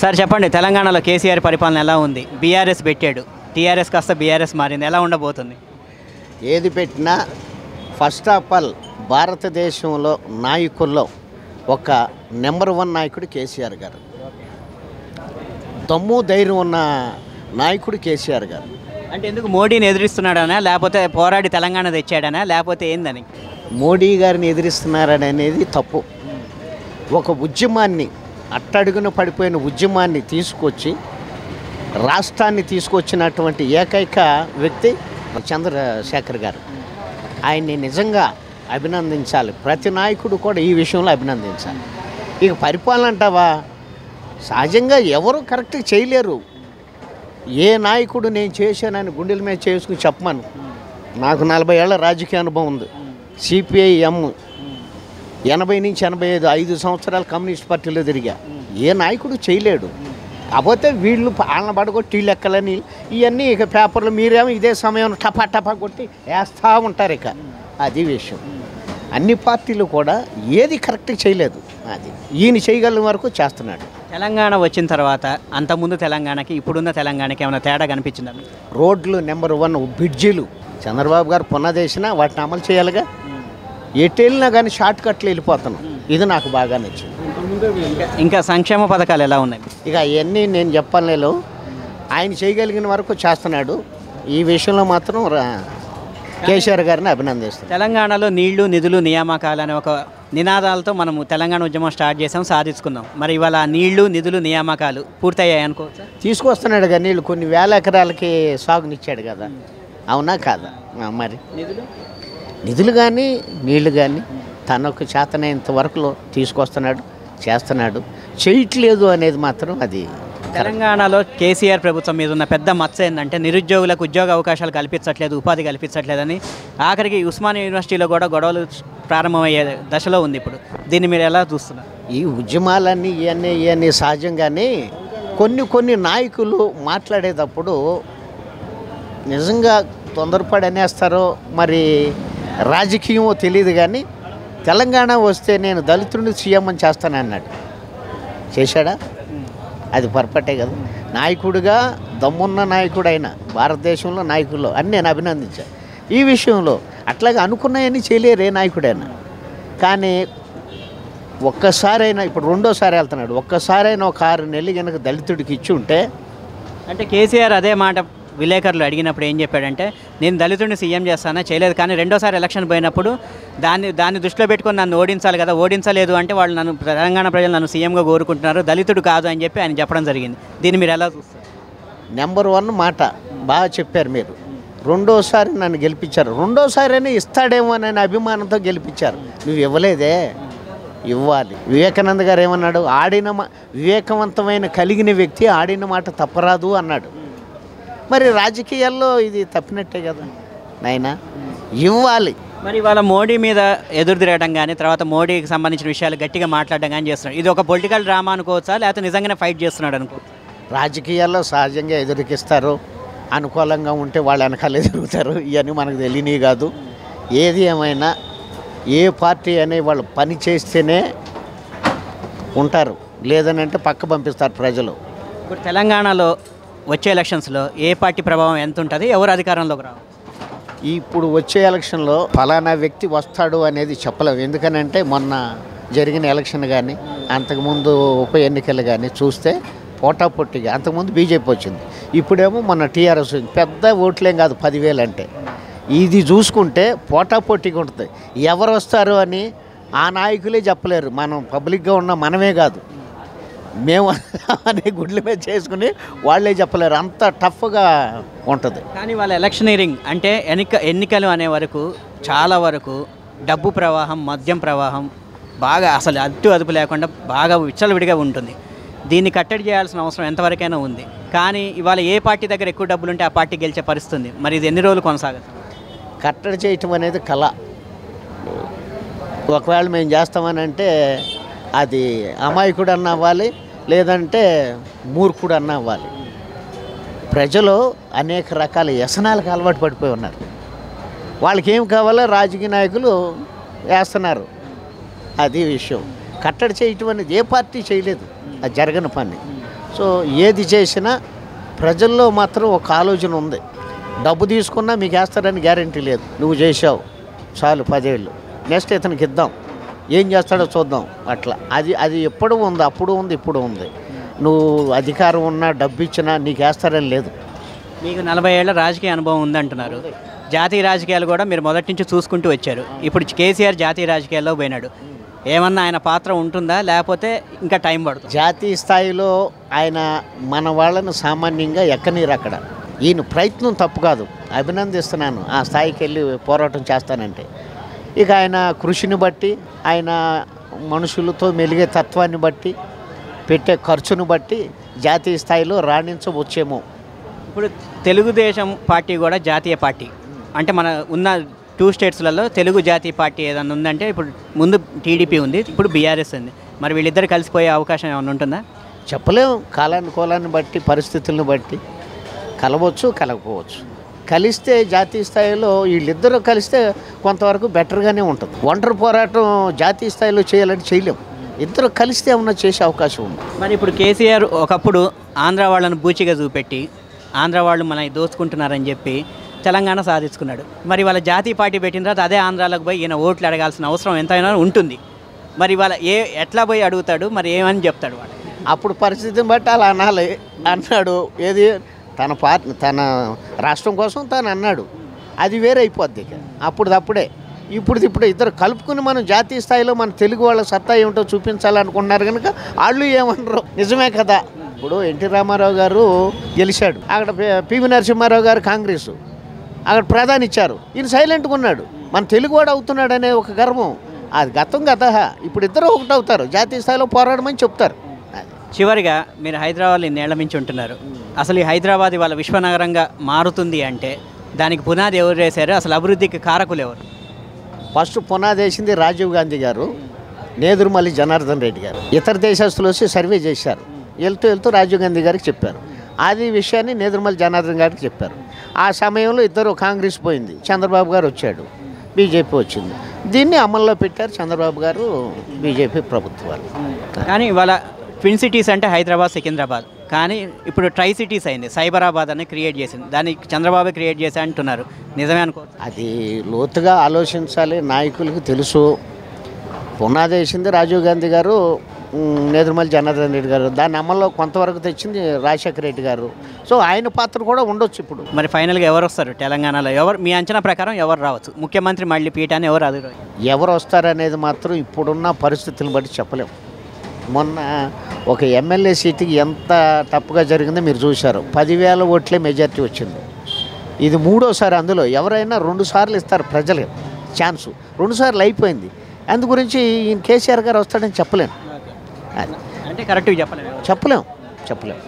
Sir చెప్పండి తెలంగాణలో కేసీఆర్ పరిపాలన ఎలా ఉంది? బీఆర్ఎస్ పెట్టాడు. టీఆర్ఎస్ కాస్త బీఆర్ఎస్ మారింది. ఎలా ఉండబోతుంది? ఏది పెట్టినా ఫస్ట్ ఆఫ్ ఆల్ భారతదేశంలో నాయకుల్లో ఒక నెంబర్ వన్ నాయకుడు కేసీఆర్ గారు. దమ్ము ధైర్యం ఉన్న నాయకుడు కేసీఆర్ గారు. అంటే ఎందుకు మోడీని ఎదిరిస్తున్నాడనా? లేకపోతే పోరాడి తెలంగాణ తెచ్చాడనా? లేకపోతే ఏందని? మోడీ గారిని ఎదిరిస్తున్నారనేది తప్పు. ఒక ఉద్యమాన్ని అట్టడుగున పడిపోయిన ఉద్యమాన్ని తీసుకొచ్చి రాష్ట్రాన్ని తీసుకొచ్చినటువంటి ఏకైక వ్యక్తి చంద్రశేఖర్ గారు. ఆయన్ని నిజంగా అభినందించాలి. ప్రతి నాయకుడు కూడా ఈ విషయంలో అభినందించాలి. ఇక పరిపాలన అంటావా? సహజంగా ఎవరు కరెక్ట్గా చేయలేరు. ఏ నాయకుడు నేను చేశానని గుండెల మీద చేసుకుని చెప్పమను. నాకు నలభై ఏళ్ళ రాజకీయ అనుభవం ఉంది. సిపిఐఎం ఎనభై నుంచి ఎనభై ఐదు ఐదు సంవత్సరాలు కమ్యూనిస్ట్ పార్టీలో తిరిగా. ఏ నాయకుడు చేయలేడు. కాకపోతే వీళ్ళు పాలన పడగొట్టి వీళ్ళు ఎక్కలని ఇవన్నీ ఇక పేపర్లు మీరేమో ఇదే సమయం టపా టపా కొట్టి వేస్తూ ఉంటారు ఇక. అది విషయం. అన్ని పార్టీలు కూడా ఏది కరెక్ట్ చేయలేదు. అది ఈయన చేయగలిగిన వరకు చేస్తున్నాడు. తెలంగాణ వచ్చిన తర్వాత అంతకుముందు తెలంగాణకి ఇప్పుడున్న తెలంగాణకి ఏమైనా తేడా కనిపించిందా రోడ్లు నెంబర్ వన్ బ్రిడ్జిలు. చంద్రబాబు గారు పునదేశిన వాటిని అమలు చేయాలిగా? ఎటు వెళ్ళినా కానీ షార్ట్ కట్లు వెళ్ళిపోతున్నాం. ఇది నాకు బాగా నచ్చింది. ఇంకా- సంక్షేమ పథకాలు ఎలా ఉన్నాయి? ఇక అవన్నీ నేను చెప్పలేను ఆయన చేయగలిగిన వరకు చేస్తున్నాడు. ఈ విషయంలో మాత్రం కేసీఆర్ గారిని అభినందిస్తాను తెలంగాణలో నీళ్ళు నిధులు నియామకాలు అనే ఒక నినాదాలతో మనము తెలంగాణ ఉద్యమం స్టార్ట్ చేసాం సాధించుకున్నాం. మరి ఇవాళ నీళ్ళు నిధులు నియామకాలు పూర్తయ్యాయి అనుకోవచ్చా? తీసుకొస్తున్నాడు కదా నీళ్ళు కొన్ని వేల ఎకరాలకి సాగునిచ్చాడు కదా. అవునా కాదా? మరి? నిధులు? నిధులు కానీ నీళ్ళు కానీ తనకు చేతనైనంత వరకులో తీసుకొస్తున్నాడు చేస్తున్నాడు. చేయట్లేదు అనేది మాత్రం అది తెలంగాణలో కేసీఆర్ ప్రభుత్వం మీద ఉన్న పెద్ద మచ్చ ఏంటంటే నిరుద్యోగులకు ఉద్యోగ అవకాశాలు కల్పించట్లేదు ఉపాధి కల్పించట్లేదని. ఆఖరికి ఉస్మానియా యూనివర్సిటీలో కూడా గొడవలు ప్రారంభమయ్యే దశలో ఉంది ఇప్పుడు. దీన్ని మీరు ఎలా చూస్తున్నారు? ఈ ఉద్యమాలన్నీ ఇవన్నీ ఇవన్నీ సహజంగానే కొన్ని కొన్ని నాయకులు మాట్లాడేటప్పుడు నిజంగా తొందరపడి అనేస్తారో మరి రాజకీయమో తెలియదు కానీ తెలంగాణ వస్తే నేను దళితుడిని సీఎం అని చేస్తానన్నాడు చేశాడా? అది పొరపాటే కదా. నాయకుడిగా దమ్మున్న నాయకుడైన భారతదేశంలో నాయకుల్లో అని నేను అభినందించాను ఈ విషయంలో అట్లాగే అనుకున్నాయని చేయలేరు ఏ నాయకుడైనా. కానీ ఒక్కసారైనా ఇప్పుడు రెండోసారి వెళ్తున్నాడు. ఒక్కసారైనా ఒక ఆరు నెలలు కనుక దళితుడికి ఇచ్చి ఉంటే అంటే కేసీఆర్ అదే మాట విలేకరులు అడిగినప్పుడు ఏం చెప్పాడంటే నేను దళితుడిని సీఎం చేస్తానా? చేయలేదు. కానీ రెండోసారి ఎలక్షన్ పోయినప్పుడు దాన్ని దాన్ని దృష్టిలో పెట్టుకొని నన్ను ఓడించాలి కదా ఓడించలేదు అంటే వాళ్ళు నన్ను తెలంగాణ ప్రజలు నన్ను సీఎంగా కోరుకుంటున్నారు. దళితుడు కాదు అని చెప్పి ఆయన చెప్పడం జరిగింది. దీన్ని మీరు ఎలా చూస్తారు? నెంబర్ వన్ మాట బాగా చెప్పారు మీరు. రెండోసారి నన్ను గెలిపించారు. రెండోసారి ఇస్తాడేమో అని అభిమానంతో గెలిపించారు. నువ్వు ఇవ్వలేదే. ఇవ్వాలి. వివేకానంద గారు ఏమన్నాడు? ఆడిన మా వివేకవంతమైన కలిగిన వ్యక్తి ఆడిన మాట తప్పరాదు అన్నాడు. మరి రాజకీయాల్లో ఇది తప్పినట్టే కదా. నాయనా ఇవ్వాలి. మరి ఇవాళ మోడీ మీద ఎదురు తిరగడం కానీ తర్వాత మోడీకి సంబంధించిన విషయాలు గట్టిగా మాట్లాడడం కానీ చేస్తున్నాడు. ఇది ఒక పొలిటికల్ డ్రామా అనుకోవచ్చా? లేకపోతే నిజంగానే ఫైట్ చేస్తున్నాడు అనుకో రాజకీయాల్లో సహజంగా ఎదురుకిస్తారు. అనుకూలంగా ఉంటే వాళ్ళు వెనకాలే తిరుగుతారు ఇవన్నీ మనకు తెలియనివి కాదు. ఏది ఏమైనా ఏ పార్టీ అనే వాళ్ళు పని చేస్తేనే ఉంటారు. లేదని అంటే పక్క పంపిస్తారు ప్రజలు. ఇప్పుడు తెలంగాణలో వచ్చే ఎలక్షన్స్లో ఏ పార్టీ ప్రభావం ఎంత ఉంటుంది ఎవరు అధికారంలోకి రావు ఇప్పుడు వచ్చే ఎలక్షన్లో ఫలానా వ్యక్తి వస్తాడు అనేది చెప్పలేము. ఎందుకనంటే మొన్న జరిగిన ఎలక్షన్ కానీ అంతకుముందు ఉప ఎన్నికలు కానీ చూస్తే పోటాపోటీగా అంతకుముందు బీజేపీ వచ్చింది. ఇప్పుడేమో మొన్న టీఆర్ఎస్ పెద్ద ఓట్లేం కాదు పదివేలు అంటే. ఇది చూసుకుంటే పోటాపోటీగా ఉంటుంది. ఎవరు వస్తారు అని ఆ నాయకులే చెప్పలేరు. మనం పబ్లిక్గా ఉన్న మనమే కాదు. మేము అనే గుడ్ల మీద చేసుకుని వాళ్ళే చెప్పలేరు. అంత టఫ్గా ఉంటుంది. కానీ వాళ్ళ ఎలక్షనీరింగ్ అంటే ఎన్నిక ఎన్నికలు అనే వరకు చాలా వరకు డబ్బు ప్రవాహం మద్యం ప్రవాహం బాగా అసలు అడ్డు అదుపు లేకుండా బాగా విచ్చలవిడిగా ఉంటుంది. దీన్ని కట్టడి చేయాల్సిన అవసరం ఎంతవరకైనా ఉంది. కానీ ఇవాళ ఏ పార్టీ దగ్గర ఎక్కువ డబ్బులు ఉంటే ఆ పార్టీ గెలిచే పరిస్థితి ఉంది మరి ఇది ఎన్ని రోజులు కొనసాగుతుంది కట్టడి చేయటం అనేది కళ. ఒకవేళ మేము చేస్తామని అంటే అది అమాయకుడు అన్న అవ్వాలి లేదంటే మూర్ఖుడు అన్న అవ్వాలి. ప్రజలు అనేక రకాల వ్యసనాలకు అలవాటు పడిపోయి ఉన్నారు. వాళ్ళకి ఏం కావాలో రాజకీయ నాయకులు వేస్తున్నారు. అది విషయం. కట్టడి చేయటం అనేది ఏ పార్టీ చేయలేదు. అది జరగని పని. సో ఏది చేసినా ప్రజల్లో మాత్రం ఒక ఆలోచన ఉంది. డబ్బు తీసుకున్నా మీకు వేస్తారని గ్యారంటీ లేదు. నువ్వు చేసావు చాలు పదేళ్ళు. నెక్స్ట్ ఇతనికి ఇద్దాం. ఏం చేస్తాడో చూద్దాం. అట్లా. అది అది ఎప్పుడు ఉంది అప్పుడు ఉంది ఇప్పుడు ఉంది. నువ్వు అధికారం ఉన్నా డబ్బు ఇచ్చినా నీకు వేస్తారని లేదు. మీకు నలభై ఏళ్ళ రాజకీయ అనుభవం ఉందంటున్నారు. జాతీయ రాజకీయాలు కూడా మీరు మొదటి నుంచి చూసుకుంటూ వచ్చారు. ఇప్పుడు కేసీఆర్ జాతీయ రాజకీయాల్లో పోయినాడు. ఏమన్నా ఆయన పాత్ర ఉంటుందా? లేకపోతే ఇంకా టైం పడుతుంది? జాతీయ స్థాయిలో ఆయన మన వాళ్ళను సామాన్యంగా ఎక్కనీరు అక్కడ. ఈయన ప్రయత్నం తప్పు కాదు. అభినందిస్తున్నాను. ఆ స్థాయికి వెళ్ళి పోరాటం చేస్తానంటే. ఇక ఆయన కృషిని బట్టి ఆయన మనుషులతో మెలిగే తత్వాన్ని బట్టి పెట్టే ఖర్చును బట్టి జాతీయ స్థాయిలో రాణించవచ్చేమో. ఇప్పుడు తెలుగుదేశం పార్టీ కూడా జాతీయ పార్టీ. అంటే మన ఉన్న టూ స్టేట్స్లలో తెలుగు జాతీయ పార్టీ ఏదైనా ఉందంటే ఇప్పుడు ముందు టీడీపీ ఉంది ఇప్పుడు బీఆర్ఎస్ ఉంది. మరి వీళ్ళిద్దరు కలిసిపోయే అవకాశం ఏమైనా ఉంటుందా? చెప్పలేం. కాలాన్ని కోలాన్ని బట్టి పరిస్థితులను బట్టి కలవచ్చు కలగకపోవచ్చు కలిస్తే జాతీయ స్థాయిలో వీళ్ళిద్దరూ కలిస్తే కొంతవరకు బెటర్గానే ఉంటుంది. ఒంటరి పోరాటం జాతీయ స్థాయిలో చేయాలంటే చేయలేం ఇద్దరు కలిస్తే ఏమన్నా చేసే అవకాశం ఉంది. మరి ఇప్పుడు కేసీఆర్ ఒకప్పుడు ఆంధ్ర వాళ్ళను బూచిగా చూపెట్టి ఆంధ్ర వాళ్ళు మన దోచుకుంటున్నారని చెప్పి తెలంగాణ సాధించుకున్నాడు. మరి వాళ్ళ జాతీయ పార్టీ పెట్టిన తర్వాత అదే ఆంధ్రాలకు పోయి ఈయన ఓట్లు అడగాల్సిన అవసరం ఎంతైనా ఉంటుంది. మరి వాళ్ళ ఏ ఎట్లా పోయి అడుగుతాడు? మరి ఏమని చెప్తాడు వాడు? అప్పుడు పరిస్థితిని బట్టి అలా అనాలి. అన్నాడు. ఏది? తన పార్టీ తన రాష్ట్రం కోసం తను అన్నాడు. అది వేరే అయిపోద్ది ఇక. అప్పుడు అప్పుడే ఇప్పుడు ఇప్పుడు ఇద్దరు కలుపుకుని మనం జాతీయ స్థాయిలో మన తెలుగు వాళ్ళ సత్తా ఏమిటో చూపించాలనుకుంటున్నారు కనుక వాళ్ళు ఏమన్నారు నిజమే కదా. ఇప్పుడు ఎన్టీ రామారావు గారు గెలిచాడు. అక్కడ పివి నరసింహారావు గారు కాంగ్రెస్. అక్కడ ప్రధాని ఇచ్చారు. ఈయన సైలెంట్గా ఉన్నాడు. మన తెలుగువాడు అవుతున్నాడు అనే ఒక గర్వం. అది గతం గత ఇప్పుడు ఇద్దరు ఒకటి అవుతారు జాతీయ స్థాయిలో పోరాడమని చెప్తారు. చివరిగా మీరు హైదరాబాద్ నేళ్ళ మించి ఉంటున్నారు. అసలు ఈ హైదరాబాద్ ఇవాళ విశ్వనగరంగా మారుతుంది అంటే దానికి పునాది ఎవరు వేశారు? అసలు అభివృద్ధికి కారకులు ఎవరు? ఫస్ట్ పునాది వేసింది రాజీవ్ గాంధీ గారు నేదురుమల్లి జనార్దన్ రెడ్డి గారు. ఇతర దేశస్తులు వచ్చి సర్వే చేశారు. వెళ్తూ వెళ్తూ రాజీవ్ గాంధీ గారికి చెప్పారు. అది విషయాన్ని నేదురుమల్లి జనార్దన్ గారికి చెప్పారు. ఆ సమయంలో ఇద్దరు కాంగ్రెస్ పోయింది. చంద్రబాబు గారు వచ్చాడు. బీజేపీ వచ్చింది. దీన్ని అమల్లో పెట్టారు చంద్రబాబు గారు బీజేపీ ప్రభుత్వాలు. కానీ ఇవాళ ట్విన్ సిటీస్ అంటే హైదరాబాద్ సికింద్రాబాద్. కానీ ఇప్పుడు ట్రై సిటీస్ అయింది. సైబరాబాద్ అని క్రియేట్ చేసింది. దాన్ని చంద్రబాబు క్రియేట్ చేశా అంటున్నారు. నిజమే అనుకో అది లోతుగా ఆలోచించాలి. నాయకులకు తెలుసు. పునాది వేసింది రాజీవ్ గాంధీ గారు నేదురుమల్లి జనార్దన్ రెడ్డి గారు. దాని అమల్లో కొంతవరకు తెచ్చింది రాజశేఖర రెడ్డి గారు. సో ఆయన పాత్ర కూడా ఉండొచ్చు ఇప్పుడు. మరి ఫైనల్గా ఎవరు వస్తారు? తెలంగాణలో ఎవరు? మీ అంచనా ప్రకారం ఎవరు రావచ్చు? ముఖ్యమంత్రి మళ్ళీ పీఠాన్ని ఎవరు అది ఎవరు వస్తారనేది మాత్రం ఇప్పుడున్న పరిస్థితులను బట్టి చెప్పలేం. మొన్న ఒక ఎమ్మెల్యే సీటుకి ఎంత తప్పుగా జరిగిందో మీరు చూశారు. పదివేల ఓట్లే మెజార్టీ వచ్చింది. ఇది మూడోసారి అందులో ఎవరైనా రెండు సార్లు ఇస్తారు ప్రజలు ఛాన్సు రెండు సార్లు అయిపోయింది. అందు గురించి ఈయన కేసీఆర్ గారు వస్తాడని చెప్పలేం అది. అంటే కరెక్ట్గా చెప్పలేదు చెప్పలేం చెప్పలేం